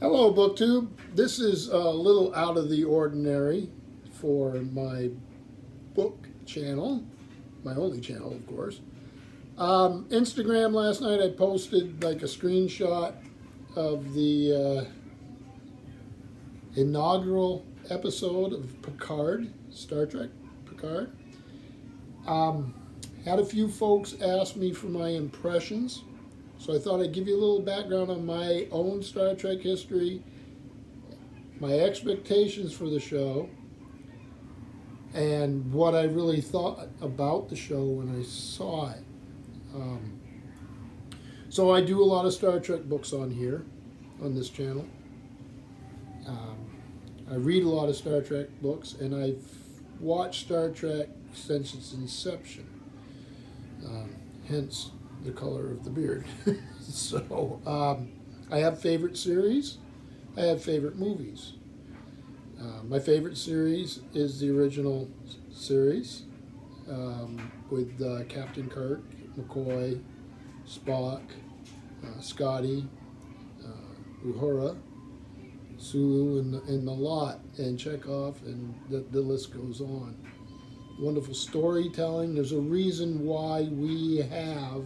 Hello, BookTube. This is a little out of the ordinary for my book channel, my only channel, of course. Um, Instagram last night, I posted like a screenshot of the uh, inaugural episode of Picard, Star Trek Picard. Um, had a few folks ask me for my impressions. So I thought I'd give you a little background on my own Star Trek history, my expectations for the show, and what I really thought about the show when I saw it. Um, so I do a lot of Star Trek books on here, on this channel. Um, I read a lot of Star Trek books, and I've watched Star Trek since its inception. Um, hence the color of the beard. so um, I have favorite series. I have favorite movies. Uh, my favorite series is the original series um, with uh, Captain Kirk, McCoy, Spock, uh, Scotty, uh, Uhura, Sulu, and, and the lot, and Chekov, and the, the list goes on. Wonderful storytelling. There's a reason why we have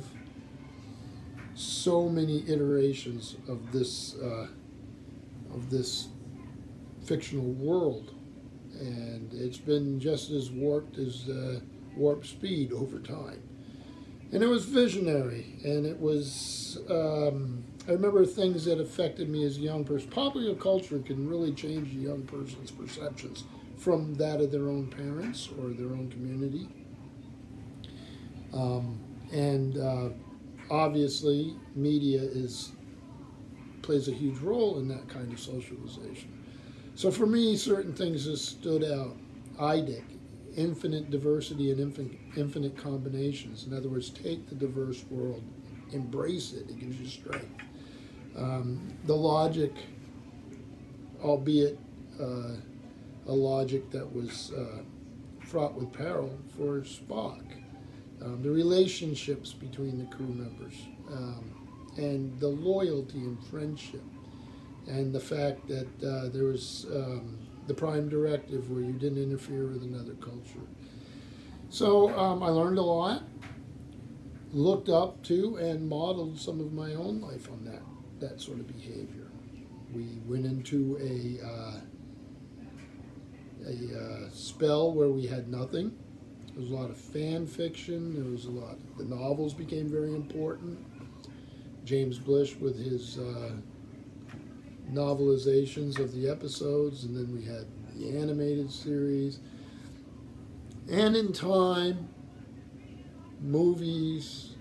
so many iterations of this uh, of this fictional world, and it's been just as warped as uh, warp speed over time. And it was visionary, and it was. Um, I remember things that affected me as a young person. Popular culture can really change a young person's perceptions from that of their own parents or their own community. Um, and uh, obviously media is plays a huge role in that kind of socialization. So for me, certain things have stood out. IDIC, infinite diversity and infinite, infinite combinations. In other words, take the diverse world, embrace it, it gives you strength. Um, the logic, albeit uh, a logic that was uh, fraught with peril for Spock um, the relationships between the crew members, um, and the loyalty and friendship, and the fact that uh, there was um, the prime directive where you didn't interfere with another culture. So um, I learned a lot, looked up to, and modeled some of my own life on that that sort of behavior. We went into a uh, a uh, spell where we had nothing there was a lot of fan fiction. There was a lot. The novels became very important. James Blish with his uh, novelizations of the episodes, and then we had the animated series. And in time, movies,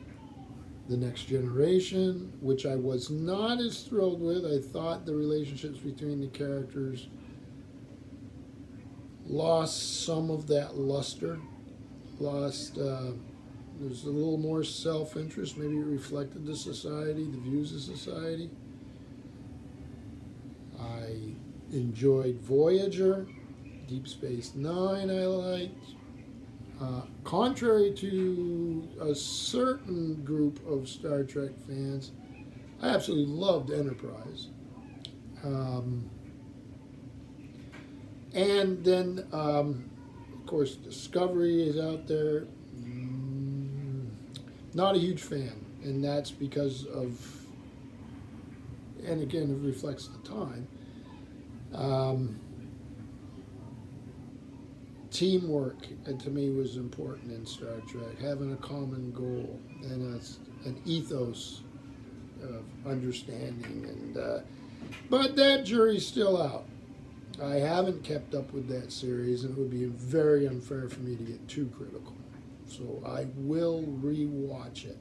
The Next Generation, which I was not as thrilled with. I thought the relationships between the characters lost some of that luster lost, uh, there's a little more self-interest, maybe it reflected the society, the views of society. I enjoyed Voyager, Deep Space Nine I liked. Uh, contrary to a certain group of Star Trek fans, I absolutely loved Enterprise. Um, and then um, course, Discovery is out there. Mm, not a huge fan, and that's because of, and again, it reflects the time. Um, teamwork uh, to me was important in Star Trek, having a common goal and a, an ethos of understanding. And uh, but that jury's still out. I haven't kept up with that series, and it would be very unfair for me to get too critical. So I will rewatch it.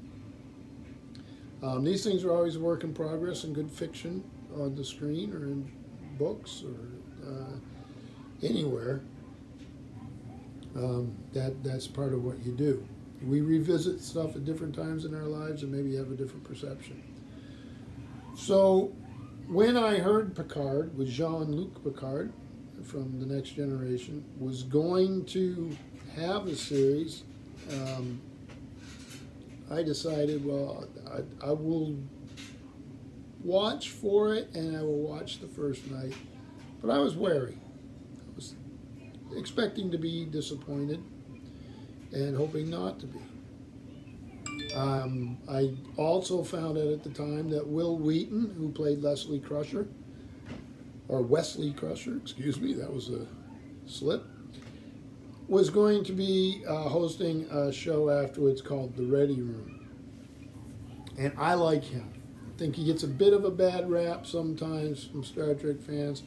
Um, these things are always a work in progress and good fiction on the screen or in books or uh, anywhere. Um, that that's part of what you do. We revisit stuff at different times in our lives and maybe have a different perception. So when I heard Picard with Jean-Luc Picard from The Next Generation was going to have a series, um, I decided, well, I, I will watch for it and I will watch the first night, but I was wary. I was expecting to be disappointed and hoping not to be. Um, I also found out at the time that Wil Wheaton, who played Leslie Crusher, or Wesley Crusher, excuse me, that was a slip, was going to be uh, hosting a show afterwards called The Ready Room. And I like him. I think he gets a bit of a bad rap sometimes from Star Trek fans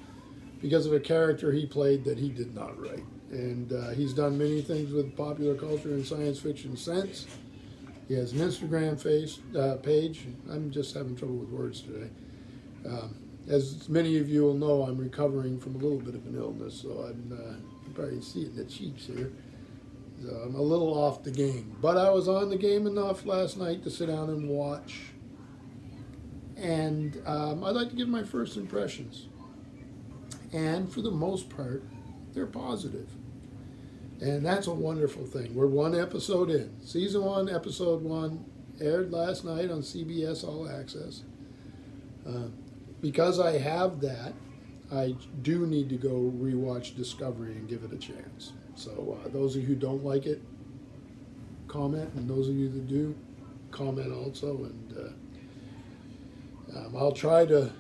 because of a character he played that he did not write. And uh, he's done many things with popular culture and science fiction since. He has an Instagram face, uh, page. I'm just having trouble with words today. Um, as many of you will know, I'm recovering from a little bit of an illness, so I'm uh, you probably see it in the cheeks here. So I'm a little off the game, but I was on the game enough last night to sit down and watch. And um, I'd like to give my first impressions. And for the most part, they're positive. And that's a wonderful thing. We're one episode in. Season one, episode one, aired last night on CBS All Access. Uh, because I have that, I do need to go rewatch Discovery and give it a chance. So uh, those of you who don't like it, comment, and those of you that do, comment also. And uh, um, I'll try to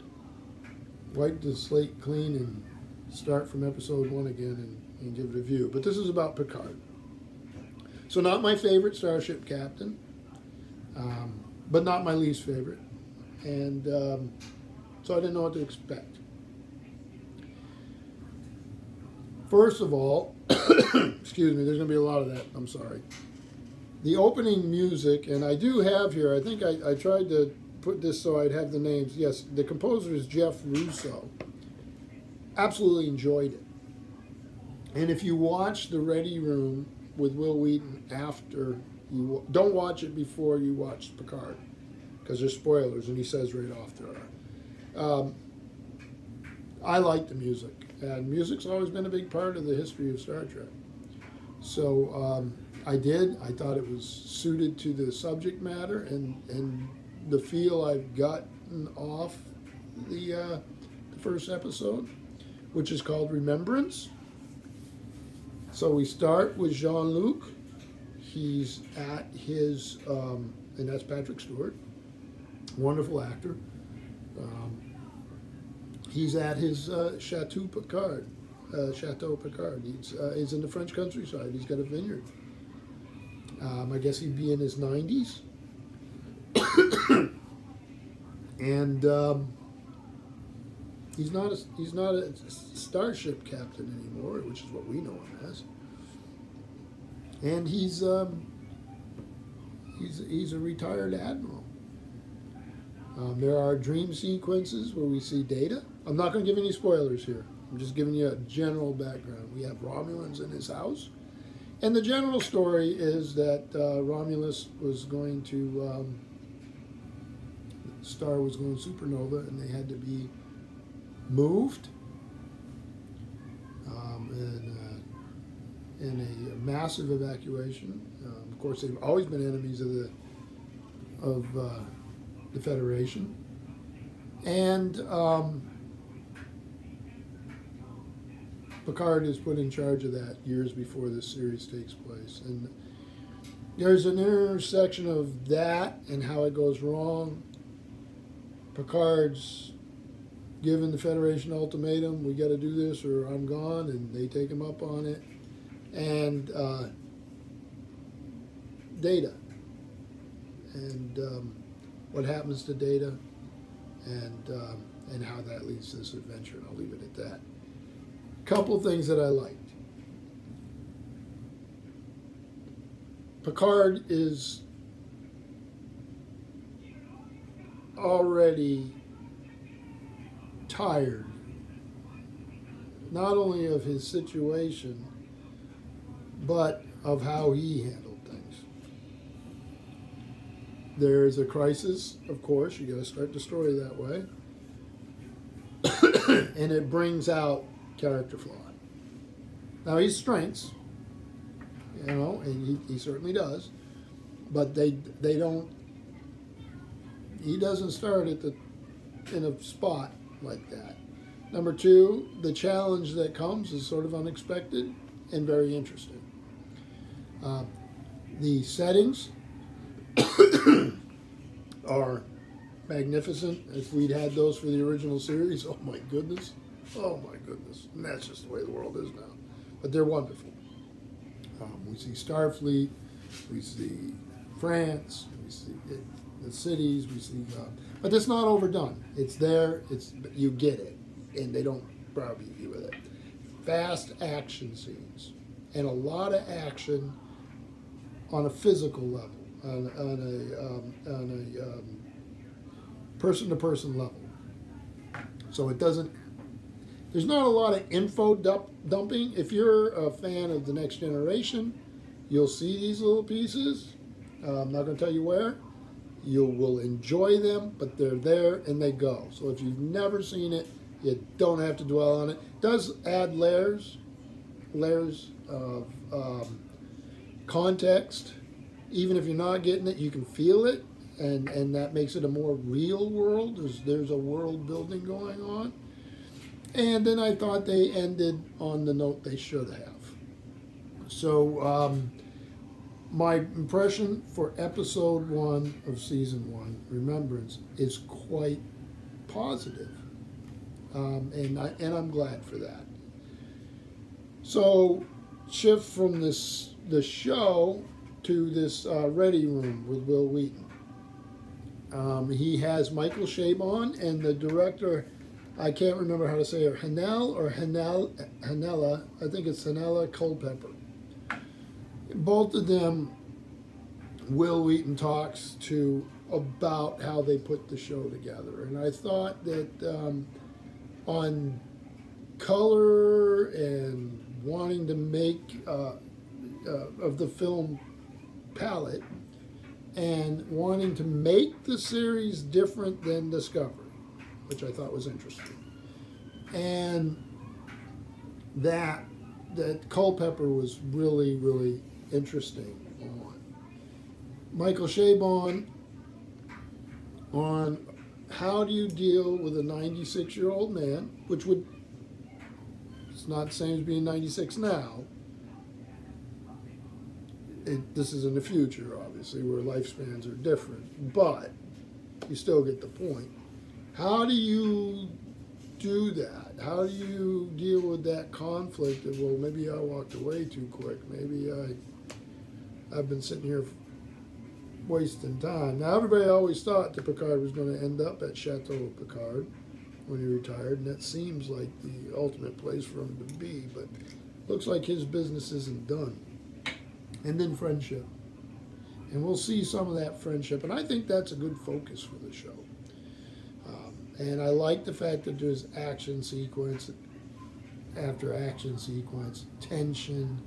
wipe the slate clean and start from episode one again and and give it a view. But this is about Picard. So, not my favorite starship captain, um, but not my least favorite. And um, so I didn't know what to expect. First of all, excuse me, there's going to be a lot of that. I'm sorry. The opening music, and I do have here, I think I, I tried to put this so I'd have the names. Yes, the composer is Jeff Russo. Absolutely enjoyed it. And if you watch The Ready Room with Wil Wheaton after you don't watch it before you watch Picard because there's spoilers and he says right off there. Um, I like the music, and music's always been a big part of the history of Star Trek. So um, I did. I thought it was suited to the subject matter and and the feel I've gotten off the, uh, the first episode, which is called Remembrance. So we start with Jean Luc. He's at his, um, and that's Patrick Stewart, wonderful actor. Um, he's at his uh, Chateau Picard, uh, Chateau Picard. He's, uh, he's in the French countryside. He's got a vineyard. Um, I guess he'd be in his 90s. and um, He's not a, he's not a starship captain anymore, which is what we know him as. And he's um, he's he's a retired admiral. Um, there are dream sequences where we see Data. I'm not going to give any spoilers here. I'm just giving you a general background. We have Romulans in his house. And the general story is that uh, Romulus was going to, um, star was going supernova, and they had to be moved um, in, uh, in a massive evacuation. Um, of course, they've always been enemies of the of uh, the Federation, and um, Picard is put in charge of that years before this series takes place, and there's an intersection of that and how it goes wrong. Picard's given the Federation ultimatum, we got to do this or I'm gone, and they take him up on it. And uh, data. And um, what happens to data and, um, and how that leads to this adventure. And I'll leave it at that. Couple things that I liked. Picard is already tired, not only of his situation, but of how he handled things. There's a crisis, of course, you got to start the story that way. and it brings out character flaw. Now, his strengths, you know, and he, he certainly does, but they, they don't, he doesn't start at the in a spot like that. Number two, the challenge that comes is sort of unexpected and very interesting. Uh, the settings are magnificent. If we'd had those for the original series, oh my goodness, oh my goodness, and that's just the way the world is now. But they're wonderful. Um, we see Starfleet, we see France, we see it, the cities, we see, uh, but it's not overdone. It's there. It's you get it, and they don't browbeat you with it. Fast action scenes, and a lot of action on a physical level, on, on a um, on a um, person to person level. So it doesn't. There's not a lot of info dump, dumping. If you're a fan of the next generation, you'll see these little pieces. Uh, I'm not going to tell you where. You will enjoy them, but they're there and they go. So if you've never seen it, you don't have to dwell on it. it does add layers, layers of um, context. Even if you're not getting it, you can feel it and and that makes it a more real world. There's there's a world building going on. And then I thought they ended on the note they should have. So um, my impression for episode one of season one, Remembrance, is quite positive. Um, and I and I'm glad for that. So shift from this the show to this uh, ready room with Wil Wheaton. Um, he has Michael Chabon and the director, I can't remember how to say it, Hanel or Hanel, Hanella, I think it's Hanella Culpepper. Both of them, Wil Wheaton talks to about how they put the show together. And I thought that um, on color and wanting to make uh, uh, of the film palette, and wanting to make the series different than Discovery, which I thought was interesting. And that that Culpepper was really, really interesting on. Michael Chabon on how do you deal with a 96 year old man, which would, it's not the same as being 96 now, it, this is in the future, obviously, where lifespans are different, but you still get the point. How do you do that? How do you deal with that conflict of, well, maybe I walked away too quick. Maybe I, I've been sitting here wasting time. Now, everybody always thought that Picard was going to end up at Chateau Picard when he retired, and that seems like the ultimate place for him to be, but looks like his business isn't done and then friendship. And we'll see some of that friendship. And I think that's a good focus for the show. Um, and I like the fact that there's action sequence after action sequence, tension,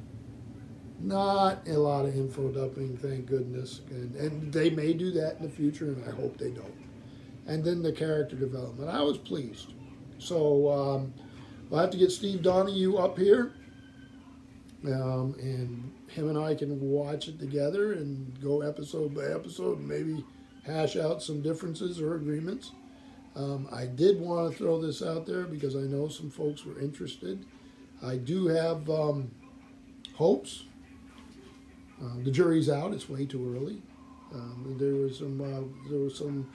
not a lot of info dumping, thank goodness. And, and they may do that in the future, and I hope they don't. And then the character development. I was pleased. So um, we'll have to get Steve Donahue up here. Um, and him and I can watch it together and go episode by episode and maybe hash out some differences or agreements. Um, I did want to throw this out there because I know some folks were interested. I do have um, hopes. Uh, the jury's out; it's way too early. Um, there was some uh, there were some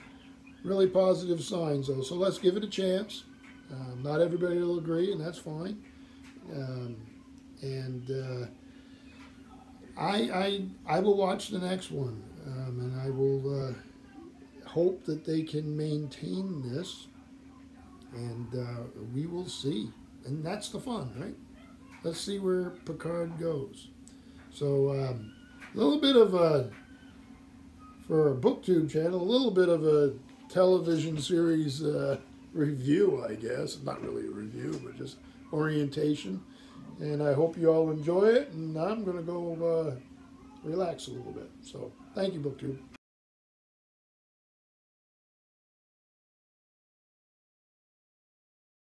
really positive signs though, so let's give it a chance. Uh, not everybody will agree, and that's fine. Um, and uh, I, I, I will watch the next one, um, and I will uh, hope that they can maintain this, and uh, we will see. And that's the fun, right? Let's see where Picard goes. So, um, a little bit of a, for a booktube channel, a little bit of a television series uh, review, I guess. Not really a review, but just orientation. And I hope you all enjoy it. And I'm going to go uh, relax a little bit. So thank you, BookTube.